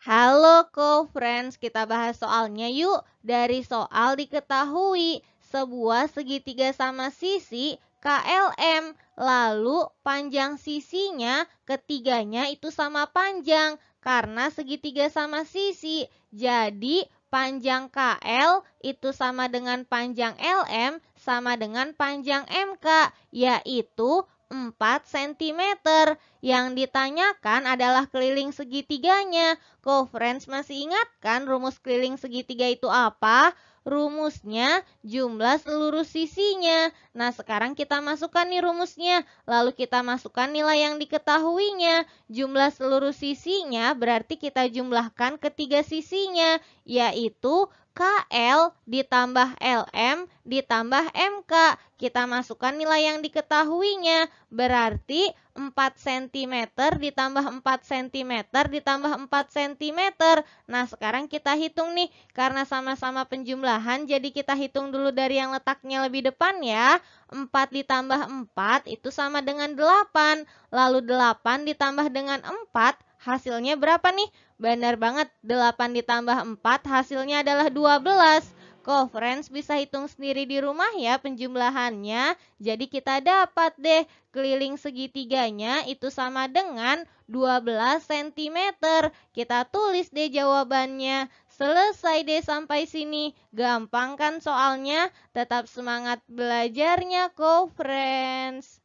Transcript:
Halo co-friends, kita bahas soalnya yuk. Dari soal diketahui sebuah segitiga sama sisi KLM, lalu panjang sisinya ketiganya itu sama panjang karena segitiga sama sisi. Jadi panjang KL itu sama dengan panjang LM sama dengan panjang MK, yaitu 4 cm. Yang ditanyakan adalah keliling segitiganya. Kok friends masih ingat kan rumus keliling segitiga itu apa? Rumusnya jumlah seluruh sisinya. Nah, sekarang kita masukkan nih rumusnya. Lalu kita masukkan nilai yang diketahuinya. Jumlah seluruh sisinya berarti kita jumlahkan ketiga sisinya, yaitu KL ditambah LM ditambah MK. Kita masukkan nilai yang diketahuinya. Berarti 4 cm ditambah 4 cm ditambah 4 cm. Nah, sekarang kita hitung nih. Karena sama-sama penjumlahan, jadi kita hitung dulu dari yang letaknya lebih depan ya. 4 ditambah 4 itu sama dengan 8. Lalu 8 ditambah dengan 4 hasilnya berapa nih? Benar banget, 8 ditambah 4 hasilnya adalah 12. Kok friends bisa hitung sendiri di rumah ya penjumlahannya. Jadi kita dapat deh keliling segitiganya itu sama dengan 12 cm. Kita tulis deh jawabannya. Selesai deh sampai sini. Gampang kan soalnya? Tetap semangat belajarnya kok friends.